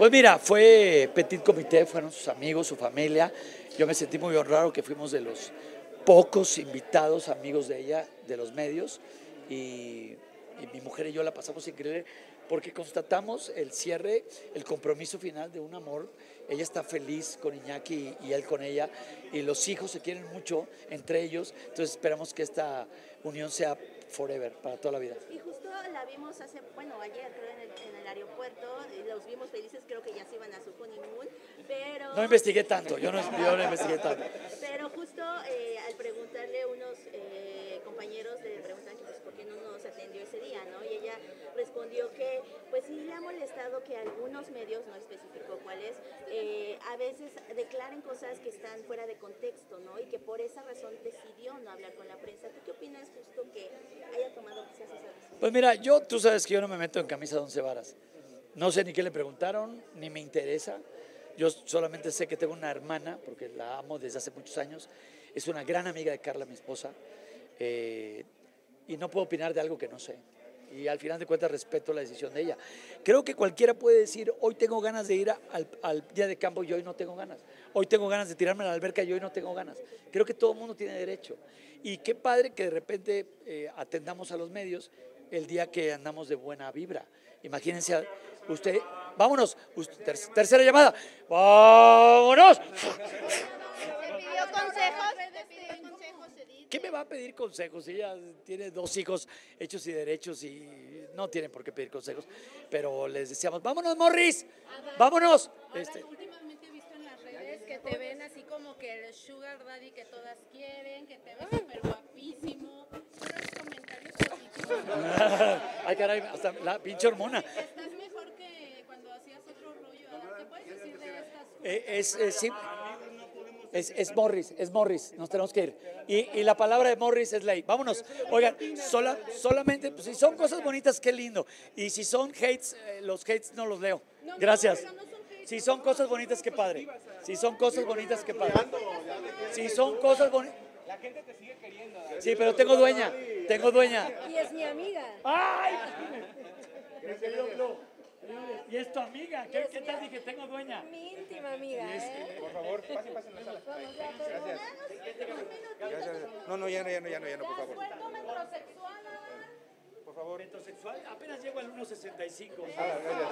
Pues mira, fue Petit Comité, fueron sus amigos, su familia. Yo me sentí muy honrado que fuimos de los pocos invitados, amigos de ella, de los medios. Y, mi mujer y yo la pasamos increíble porque constatamos el cierre, el compromiso final de un amor. Ella está feliz con Iñaki y, y él con ella. Y los hijos se quieren mucho entre ellos. Entonces esperamos que esta unión sea forever, para toda la vida. Y justo la vimos hace, bueno, ayer creo en el, en el aeropuerto, los vimos felices, creo que ya se iban a su honeymoon, pero... No investigué tanto, yo no, yo no investigué tanto. Pero justo eh, al preguntarle unos eh, compañeros le preguntan que pues por qué no nos atendió ese día, ¿no? Y ella respondió que pues sí le ha molestado que algunos medios, no especificó cuáles, eh, a veces declaren cosas que están fuera de contexto, ¿no? Y que por esa razón decidió no hablar con la prensa. ¿Tú qué opinas justo que haya tomado quizás esa decisión? Pues mira, yo, tú sabes que yo no me meto en camisa de once varas. No sé ni qué le preguntaron, ni me interesa. Yo solamente sé que tengo una hermana, porque la amo desde hace muchos años. Es una gran amiga de Carla, mi esposa. Eh, y no puedo opinar de algo que no sé. Y al final de cuentas respeto la decisión de ella. Creo que cualquiera puede decir, hoy tengo ganas de ir al, al día de campo y hoy no tengo ganas. Hoy tengo ganas de tirarme a la alberca y hoy no tengo ganas. Creo que todo el mundo tiene derecho. Y qué padre que de repente eh, atendamos a los medios el día que andamos de buena vibra. Imagínense, usted, vámonos, usted- ter- tercera llamada, vámonos. ¿Te pidió consejos? ¿Te pidió consejos, Me va a pedir consejos? Ella tiene dos hijos hechos y derechos y no tienen por qué pedir consejos, pero les decíamos, vámonos, Morris, vámonos. Este, Últimamente he visto en las redes que te ven así como que el sugar daddy que todas quieren, que te ves súper guapísimo. Comentarios positivos. ay, caray, hasta la pinche hormona. Estás mejor que cuando hacías otro rollo. ¿qué puedes decir de estas Eh, es, es, sí, es, es Morris, es Morris, nos tenemos que ir. Y, y la palabra de Morris es ley. Vámonos. Oigan, sola, solamente, pues, si son cosas bonitas, qué lindo. Y si son hates, eh, los hates no los leo. Gracias. Si son cosas bonitas, qué padre. Si son cosas bonitas, qué padre. Si son cosas bonitas. La gente te sigue queriendo. Sí, pero tengo dueña, tengo dueña. Y es mi amiga. ¡Ay! Y es tu amiga. ¿Qué, qué tal dije? Tengo dueña. Mi íntima amiga, ¿eh? Por favor, pasen, pasen la sala. Vamos, ya, favor. Gracias. No, no, ya no, ya no, ya no, ya no, por favor. Por favor. Metrosexual, apenas llego al 1.65. Ah, gracias.